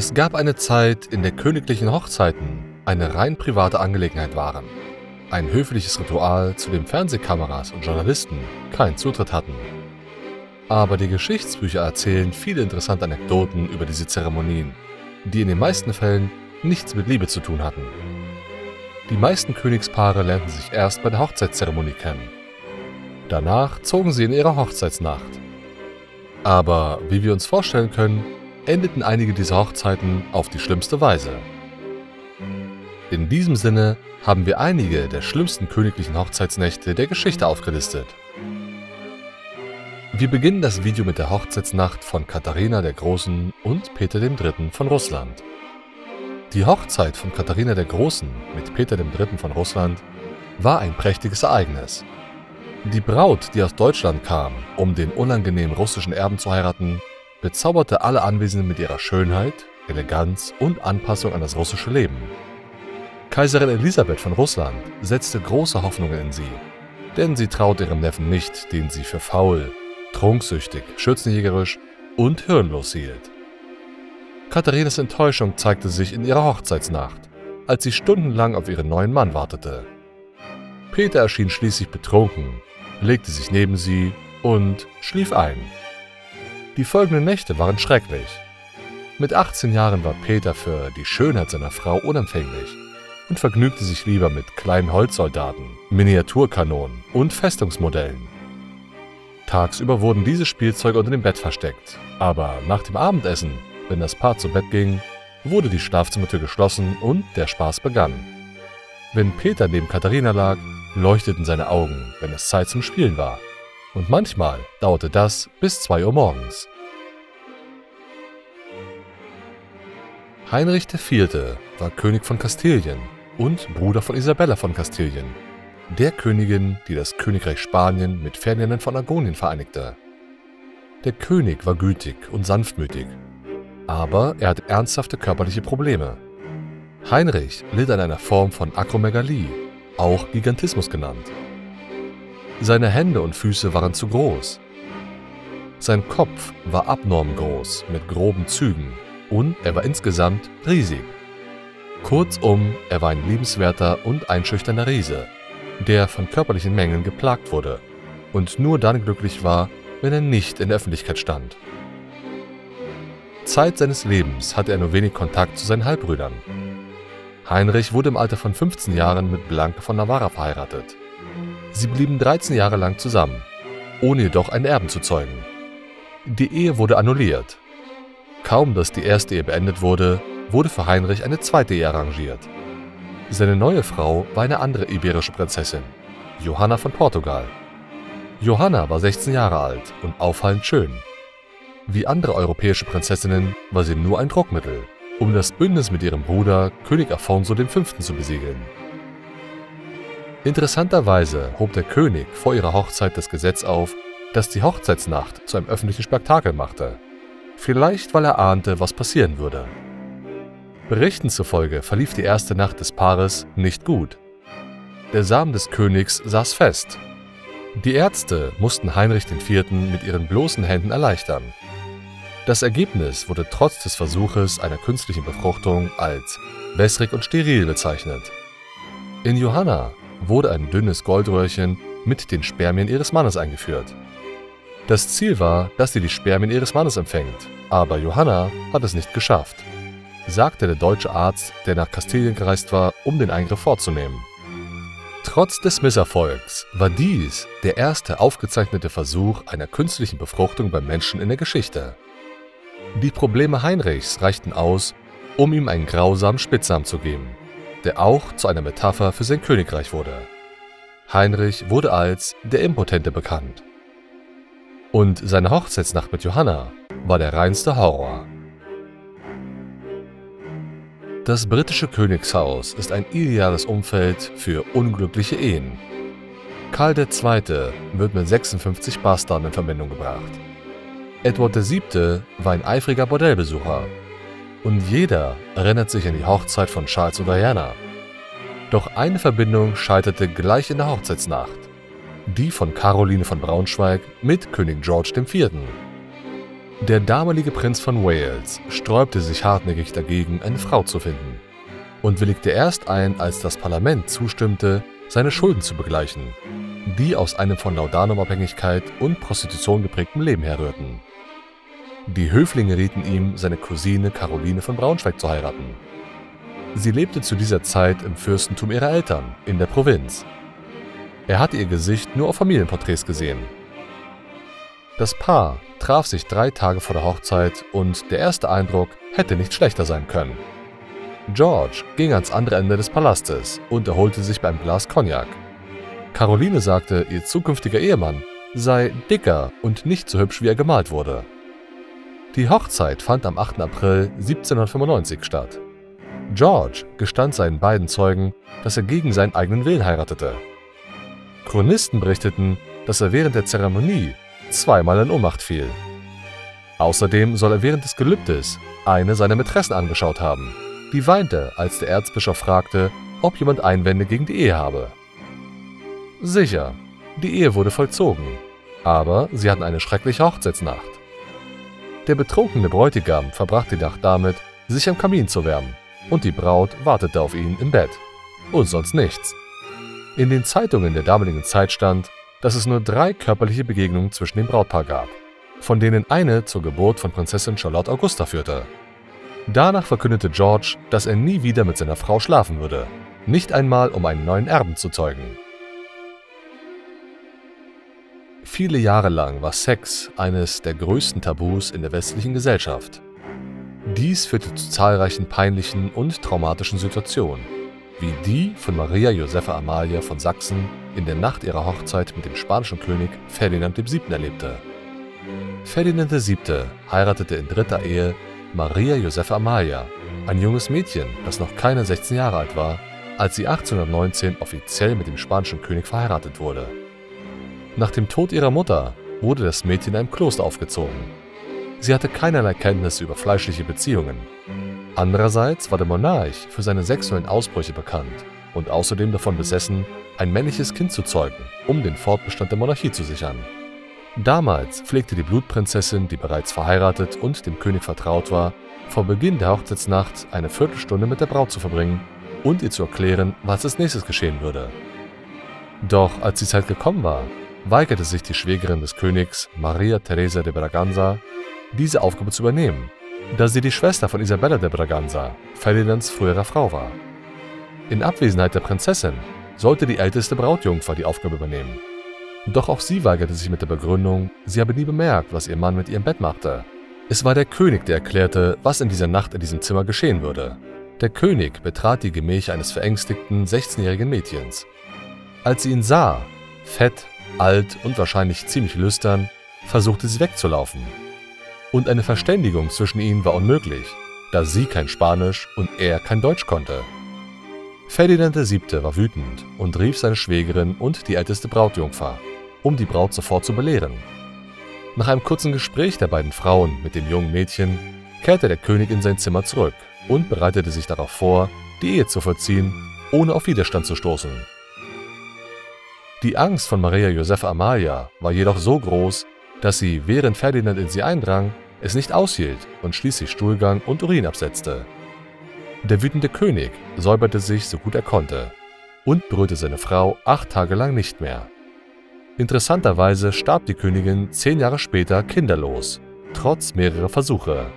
Es gab eine Zeit, in der königlichen Hochzeiten eine rein private Angelegenheit waren. Ein höfliches Ritual, zu dem Fernsehkameras und Journalisten keinen Zutritt hatten. Aber die Geschichtsbücher erzählen viele interessante Anekdoten über diese Zeremonien, die in den meisten Fällen nichts mit Liebe zu tun hatten. Die meisten Königspaare lernten sich erst bei der Hochzeitszeremonie kennen. Danach zogen sie in ihre Hochzeitsnacht. Aber wie wir uns vorstellen können, endeten einige dieser Hochzeiten auf die schlimmste Weise. In diesem Sinne haben wir einige der schlimmsten königlichen Hochzeitsnächte der Geschichte aufgelistet. Wir beginnen das Video mit der Hochzeitsnacht von Katharina der Großen und Peter III. von Russland. Die Hochzeit von Katharina der Großen mit Peter III. von Russland war ein prächtiges Ereignis. Die Braut, die aus Deutschland kam, um den unangenehmen russischen Erben zu heiraten, bezauberte alle Anwesenden mit ihrer Schönheit, Eleganz und Anpassung an das russische Leben. Kaiserin Elisabeth von Russland setzte große Hoffnungen in sie, denn sie traute ihrem Neffen nicht, den sie für faul, trunksüchtig, schürzenjägerisch und hirnlos hielt. Katharinas Enttäuschung zeigte sich in ihrer Hochzeitsnacht, als sie stundenlang auf ihren neuen Mann wartete. Peter erschien schließlich betrunken, legte sich neben sie und schlief ein. Die folgenden Nächte waren schrecklich. Mit 18 Jahren war Peter für die Schönheit seiner Frau unempfänglich und vergnügte sich lieber mit kleinen Holzsoldaten, Miniaturkanonen und Festungsmodellen. Tagsüber wurden diese Spielzeuge unter dem Bett versteckt, aber nach dem Abendessen, wenn das Paar zu Bett ging, wurde die Schlafzimmertür geschlossen und der Spaß begann. Wenn Peter neben Katharina lag, leuchteten seine Augen, wenn es Zeit zum Spielen war. Und manchmal dauerte das bis 2 Uhr morgens. Heinrich IV. war König von Kastilien und Bruder von Isabella von Kastilien, der Königin, die das Königreich Spanien mit Ferdinand von Aragonien vereinigte. Der König war gütig und sanftmütig, aber er hatte ernsthafte körperliche Probleme. Heinrich litt an einer Form von Akromegalie, auch Gigantismus genannt. Seine Hände und Füße waren zu groß. Sein Kopf war abnorm groß mit groben Zügen und er war insgesamt riesig. Kurzum, er war ein liebenswerter und einschüchternder Riese, der von körperlichen Mängeln geplagt wurde und nur dann glücklich war, wenn er nicht in der Öffentlichkeit stand. Zeit seines Lebens hatte er nur wenig Kontakt zu seinen Halbbrüdern. Heinrich wurde im Alter von 15 Jahren mit Blanke von Navarra verheiratet. Sie blieben 13 Jahre lang zusammen, ohne jedoch einen Erben zu zeugen. Die Ehe wurde annulliert Kaum dass die erste Ehe beendet wurde, wurde für Heinrich eine zweite Ehe arrangiert. Seine neue Frau war eine andere iberische Prinzessin, Johanna von Portugal. Johanna war 16 Jahre alt und auffallend schön. Wie andere europäische Prinzessinnen war sie nur ein Druckmittel, um das Bündnis mit ihrem Bruder König Afonso V. zu besiegeln. Interessanterweise hob der König vor ihrer Hochzeit das Gesetz auf, das die Hochzeitsnacht zu einem öffentlichen Spektakel machte vielleicht weil er ahnte, was passieren würde. Berichten zufolge verlief die erste Nacht des Paares nicht gut. Der Samen des Königs saß fest. Die Ärzte mussten Heinrich IV. mit ihren bloßen Händen erleichtern. Das Ergebnis wurde trotz des Versuches einer künstlichen Befruchtung als wässrig und steril bezeichnet. In Johanna wurde ein dünnes Goldröhrchen mit den Spermien ihres Mannes eingeführt. Das Ziel war, dass sie die Spermien ihres Mannes empfängt, aber Johanna hat es nicht geschafft, sagte der deutsche Arzt, der nach Kastilien gereist war, um den Eingriff vorzunehmen. Trotz des Misserfolgs war dies der erste aufgezeichnete Versuch einer künstlichen Befruchtung beim Menschen in der Geschichte. Die Probleme Heinrichs reichten aus, um ihm einen grausamen Spitznamen zu geben, der auch zu einer Metapher für sein Königreich wurde. Heinrich wurde als der Impotente bekannt. Und seine Hochzeitsnacht mit Johanna war der reinste Horror. Das britische Königshaus ist ein ideales Umfeld für unglückliche Ehen. Karl II. wird mit 56 Bastarden in Verbindung gebracht. Edward VII. war ein eifriger Bordellbesucher. Und jeder erinnert sich an die Hochzeit von Charles und Diana. Doch eine Verbindung scheiterte gleich in der Hochzeitsnacht die von Caroline von Braunschweig mit König George IV. Der damalige Prinz von Wales sträubte sich hartnäckig dagegen, eine Frau zu finden und willigte erst ein, als das Parlament zustimmte, seine Schulden zu begleichen, die aus einem von Laudanum-Abhängigkeit und Prostitution geprägten Leben herrührten. Die Höflinge rieten ihm, seine Cousine Caroline von Braunschweig zu heiraten. Sie lebte zu dieser Zeit im Fürstentum ihrer Eltern, in der Provinz. Er hatte ihr Gesicht nur auf Familienporträts gesehen. Das Paar traf sich drei Tage vor der Hochzeit und der erste Eindruck hätte nicht schlechter sein können. George ging ans andere Ende des Palastes und erholte sich beim Glas Cognac. Caroline sagte, ihr zukünftiger Ehemann sei dicker und nicht so hübsch, wie er gemalt wurde. Die Hochzeit fand am 8. April 1795 statt. George gestand seinen beiden Zeugen, dass er gegen seinen eigenen Willen heiratete. Chronisten berichteten, dass er während der Zeremonie zweimal in Ohnmacht fiel. Außerdem soll er während des Gelübdes eine seiner Mätressen angeschaut haben die weinte, als der Erzbischof fragte, ob jemand Einwände gegen die Ehe habe. Sicher, die Ehe wurde vollzogen, aber sie hatten eine schreckliche Hochzeitsnacht. Der betrunkene Bräutigam verbrachte die Nacht damit, sich am Kamin zu wärmen, und die Braut wartete auf ihn im Bett. Und sonst nichts. In den Zeitungen der damaligen Zeit stand, dass es nur drei körperliche Begegnungen zwischen dem Brautpaar gab, von denen eine zur Geburt von Prinzessin Charlotte Augusta führte. Danach verkündete George, dass er nie wieder mit seiner Frau schlafen würde, nicht einmal um einen neuen Erben zu zeugen. Viele Jahre lang war Sex eines der größten Tabus in der westlichen Gesellschaft. Dies führte zu zahlreichen peinlichen und traumatischen Situationen, wie die von Maria Josepha Amalia von Sachsen in der Nacht ihrer Hochzeit mit dem spanischen König Ferdinand VII. erlebte. Ferdinand VII. heiratete in dritter Ehe Maria Josepha Amalia, ein junges Mädchen, das noch keine 16 Jahre alt war, als sie 1819 offiziell mit dem spanischen König verheiratet wurde. Nach dem Tod ihrer Mutter wurde das Mädchen in einem Kloster aufgezogen. Sie hatte keinerlei Kenntnisse über fleischliche Beziehungen. Andererseits war der Monarch für seine sexuellen Ausbrüche bekannt und außerdem davon besessen, ein männliches Kind zu zeugen, um den Fortbestand der Monarchie zu sichern. Damals pflegte die Blutprinzessin, die bereits verheiratet und dem König vertraut war, vor Beginn der Hochzeitsnacht eine Viertelstunde mit der Braut zu verbringen und ihr zu erklären, was als nächstes geschehen würde. Doch als die Zeit gekommen war, weigerte sich die Schwägerin des Königs, Maria Teresa de Braganza, diese Aufgabe zu übernehmen, da sie die Schwester von Isabella de Braganza, Ferdinands früherer Frau war. In Abwesenheit der Prinzessin sollte die älteste Brautjungfer die Aufgabe übernehmen. Doch auch sie weigerte sich mit der Begründung, sie habe nie bemerkt, was ihr Mann mit ihrem Bett machte. Es war der König, der erklärte, was in dieser Nacht in diesem Zimmer geschehen würde. Der König betrat die Gemächer eines verängstigten 16-jährigen Mädchens. Als sie ihn sah, fett, alt und wahrscheinlich ziemlich lüstern, versuchte sie wegzulaufen. Und eine Verständigung zwischen ihnen war unmöglich, da sie kein Spanisch und er kein Deutsch konnte. Ferdinand VII. war wütend und rief seine Schwägerin und die älteste Brautjungfer um die Braut sofort zu belehren. Nach einem kurzen Gespräch der beiden Frauen mit dem jungen Mädchen kehrte der König in sein Zimmer zurück und bereitete sich darauf vor, die Ehe zu vollziehen, ohne auf Widerstand zu stoßen. Die Angst von Maria Josepha Amalia war jedoch so groß, dass sie, während Ferdinand in sie eindrang, es nicht aushielt und schließlich Stuhlgang und Urin absetzte. Der wütende König säuberte sich so gut er konnte und berührte seine Frau acht Tage lang nicht mehr. Interessanterweise starb die Königin zehn Jahre später kinderlos, trotz mehrerer Versuche.